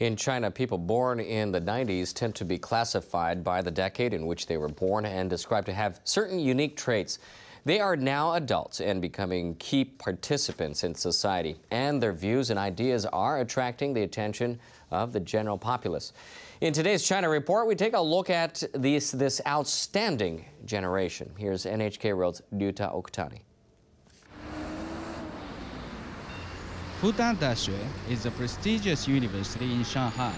In China, people born in the 90s tend to be classified by the decade in which they were born and described to have certain unique traits. They are now adults and becoming key participants in society, and their views and ideas are attracting the attention of the general populace. In today's China Report, we take a look at this, this outstanding generation. Here's NHK World's Ryuta Okutani. Fudan Daxue is a prestigious university in Shanghai.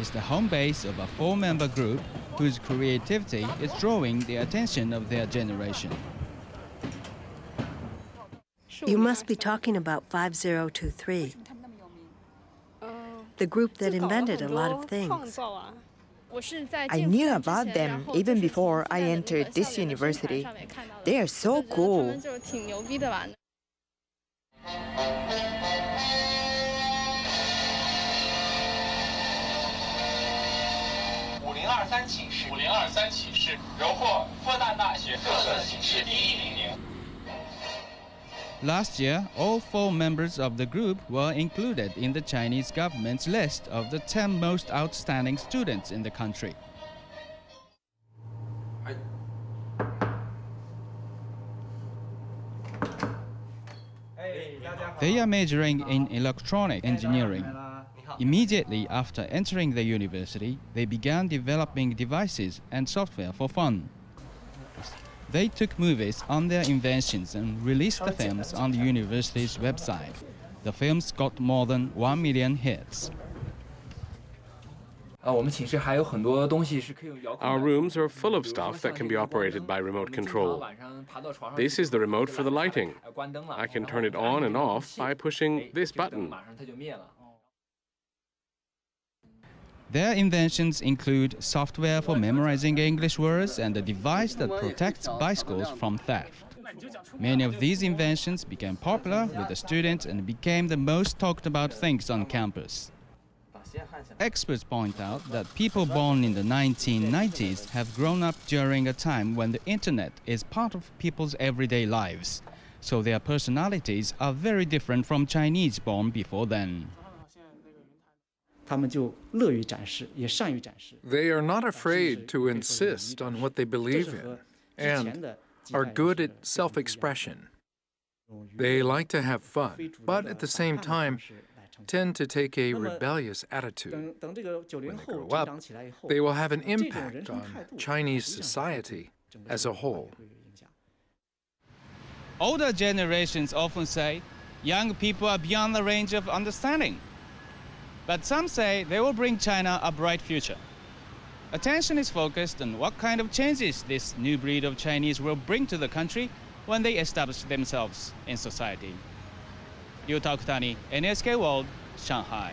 It's the home base of a four-member group whose creativity is drawing the attention of their generation. You must be talking about 5023, the group that invented a lot of things. I knew about them even before I entered this university. They are so cool. 二三起士，五零二三起士，荣获复旦大学特色形式第一名。Last year, all four members of the group were included in the Chinese government's list of the 10 most outstanding students in the country. They are majoring in electronic engineering. Immediately after entering the university, they began developing devices and software for fun. They took movies on their inventions and released the films on the university's website. The films got more than 1 million hits. Our rooms are full of stuff that can be operated by remote control. This is the remote for the lighting. I can turn it on and off by pushing this button. Their inventions include software for memorizing English words and a device that protects bicycles from theft. Many of these inventions became popular with the students and became the most talked about things on campus. Experts point out that people born in the 1990s have grown up during a time when the internet is part of people's everyday lives, so their personalities are very different from Chinese born before then. They are not afraid to insist on what they believe in and are good at self expression. They like to have fun, but at the same time, tend to take a rebellious attitude. When they grow up, they will have an impact on Chinese society as a whole. Older generations often say young people are beyond the range of understanding. But some say they will bring China a bright future. Attention is focused on what kind of changes this new breed of Chinese will bring to the country when they establish themselves in society. Yu Okutani, NHK World, Shanghai.